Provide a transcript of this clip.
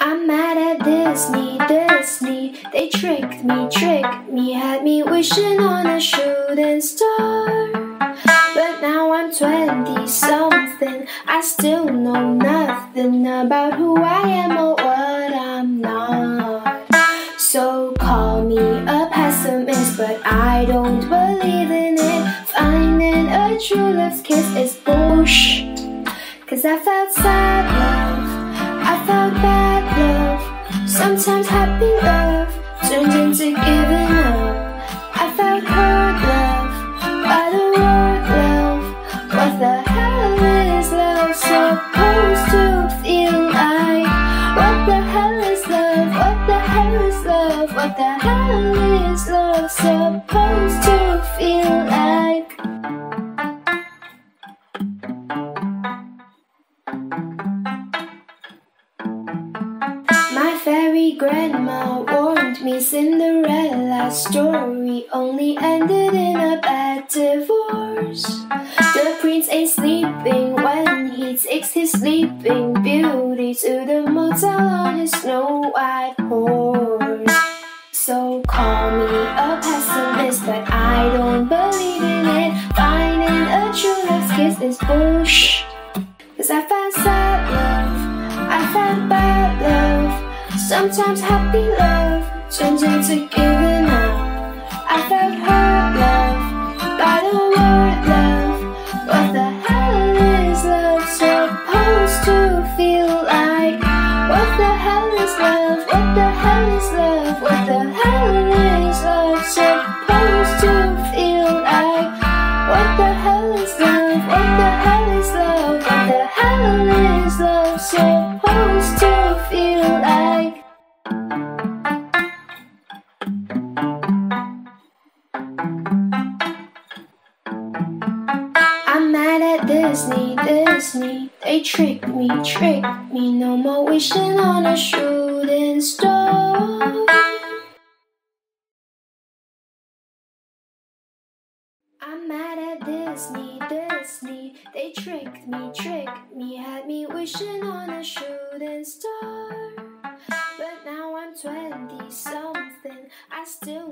I'm mad at Disney, Disney. They tricked me, tricked me, had me wishing on a shooting star. But now I'm 20 something. I still know nothing about who I am or what I'm not. So call me a pessimist, but I don't believe in it. Finding a true love's kiss is bullshit. Cause I felt sad Sometimes happy love turns into giving up. I felt hurt love by the word love. What the hell is love supposed to feel like? What the hell is love? What the hell is love? What the hell is love supposed Grandma warned me Cinderella's story only ended in a bad divorce. The prince ain't sleeping when he takes his sleeping beauty to the motel on his snow white horse. So call me a pessimist, but I don't believe in it. Finding a true love's kiss is bullshit. Cause I found sad love, I found bad. Sometimes happy love turns into giving up. I felt hurt love by the word love. What the hell is love supposed to feel like? What the hell is love? What the hell is love? What the hell is love supposed to feel like? What the hell is love? What the hell is love? What the hell is love supposed Disney, Disney. They trick me, trick me. No more wishing on a shooting star. I'm mad at Disney, Disney. They tricked me, tricked me. Had me wishing on a shooting star. But now I'm 20 something. I still